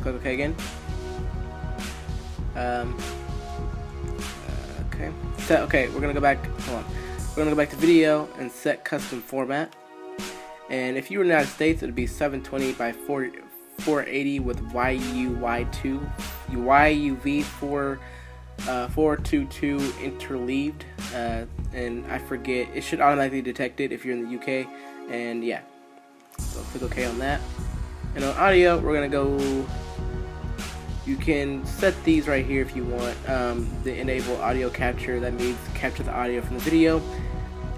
click OK again. Um, okay. Set. Okay, we're gonna go back. Hold on. We're gonna go back to video and set custom format. And if you were in the United States, it'd be 720 by 4, 480 with YUY2, YUV 4, uh, 422 interleaved. Uh, and I forget, it should automatically detect it if you're in the UK. And yeah, so click OK on that. And on audio, we're gonna go. You can set these right here if you want. Um, the enable audio capture. That means capture the audio from the video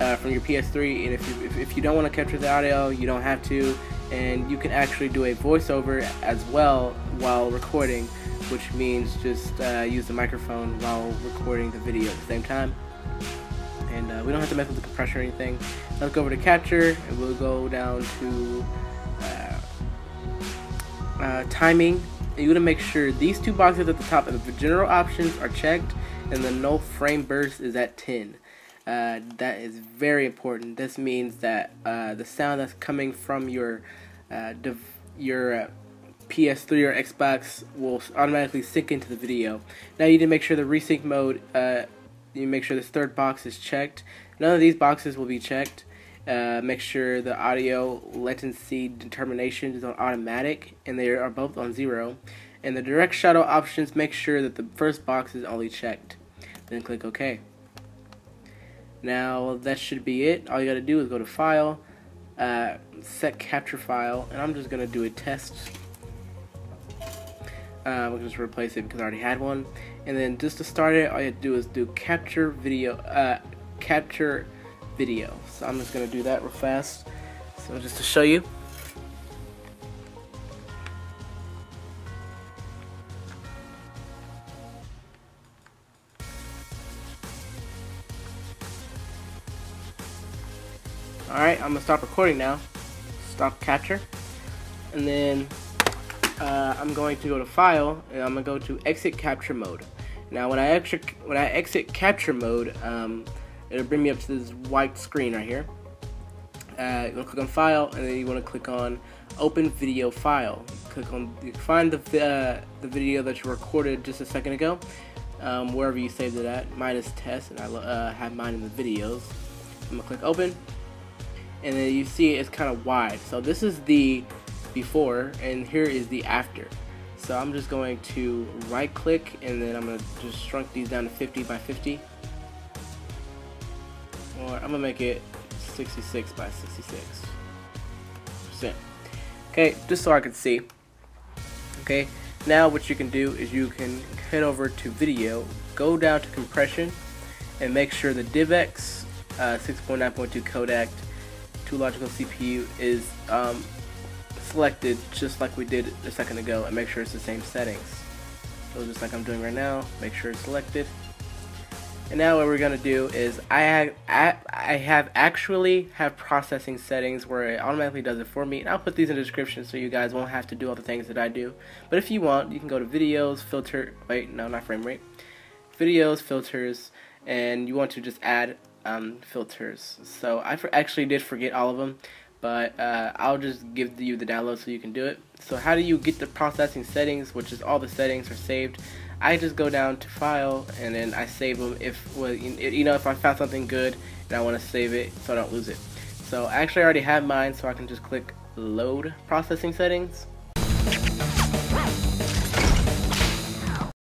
uh, from your PS3. And if you, if, if you don't want to capture the audio, you don't have to. And you can actually do a voiceover as well while recording, which means just uh, use the microphone while recording the video at the same time. And uh, we don't have to mess with the compression or anything. Let's go over to capture, and we'll go down to uh, timing. You want to make sure these two boxes at the top of the general options are checked, and the no frame burst is at 10. Uh, that is very important. This means that uh, the sound that's coming from your uh, your uh, PS3 or Xbox will automatically sync into the video. Now you need to make sure the resync mode. Uh, you make sure this third box is checked. None of these boxes will be checked. Uh, make sure the audio latency determination is on automatic and they are both on zero. And the DirectShow options make sure that the first box is only checked. Then click OK. Now that should be it. All you gotta do is go to File, uh, Set Capture File, and I'm just gonna do a test. Uh, we'll just replace it because I already had one. And then just to start it, all you have to do is do Capture Video, uh, Capture Video. So I'm just gonna do that real fast. So just to show you. Alright, I'm to stop recording now. Stop capture. And then uh, I'm going to go to File, and I'm to go to Exit Capture Mode. Now, when I exit, when I exit Capture Mode, um, it'll bring me up to this white screen right here. Uh, you want to click on File, and then you want to click on Open Video File. Click on, find the, uh, the video that you recorded just a second ago, um, wherever you saved it at. Mine is test, and I uh, have mine in the videos. I'm to click Open and then you see it's kind of wide. So this is the before and here is the after. So I'm just going to right click and then I'm to just shrunk these down to 50 by 50. Or I'm to make it 66 by 66 percent. Okay, just so I can see. Okay, now what you can do is you can head over to video, go down to compression, and make sure the DivX uh, 6.9.2 codec to logical CPU is um, selected just like we did a second ago and make sure it's the same settings. So just like I'm doing right now, make sure it's selected. And now what we're gonna do is I have I have actually have processing settings where it automatically does it for me. And I'll put these in the description so you guys won't have to do all the things that I do. But if you want, you can go to videos, filter. Wait, no, not frame rate. Videos, filters, and you want to just add um, filters. So I actually did forget all of them, but uh, I'll just give you the download so you can do it. So how do you get the processing settings, which is all the settings are saved? I just go down to file and then I save them if well, you know if I found something good and I want to save it so I don't lose it. So actually I already have mine so I can just click load processing settings.